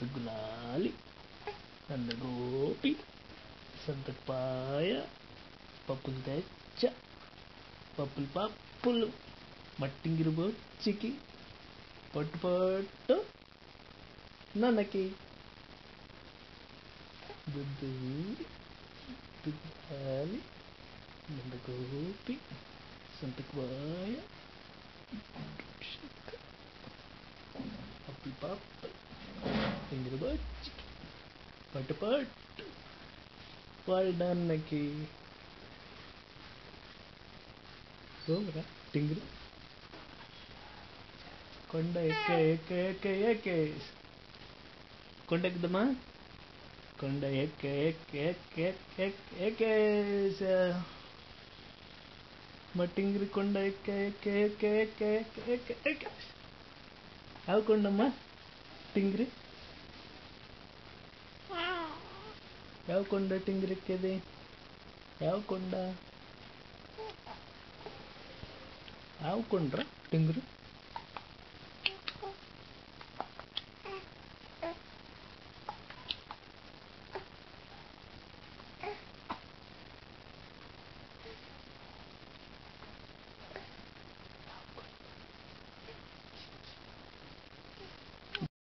సంతగులాలి సంత గోపి సంతపాయ పప్పులు తెచ్చ పప్పులు పప్పులు మట్టింగిరి బొచ్చికి పట్టు పట్టు నన్నకి బుద్ధి దిగాలి సంత గోపి సంతకువాయ పప్పులు పప్పులు அப்படிங்கிற பட் பட்டு பட்டு வாழ்டா அன்னைக்கு சோமரா டிங்குரு కొండ ఎక్క ఎక్క ఎక్క ఎక్క కొండెక్కుదమ్మా కొండ ఎక్క ఎక్క ఎక్క ఎక్క ఎక్క మట్టింగిరి కొండ ఎక్క ఎక్క ఎక్క ఎక్క ఎక్క ఎక్క అవి కొండమ్మా టింగిరి ಯಾವ ಕೊಂಡ ಟಿಂಗಿರಿಕ್ಕಿದೆ ಯಾವ ಕೊಂಡ ಯಾವ ಕೊಂಡ್ರ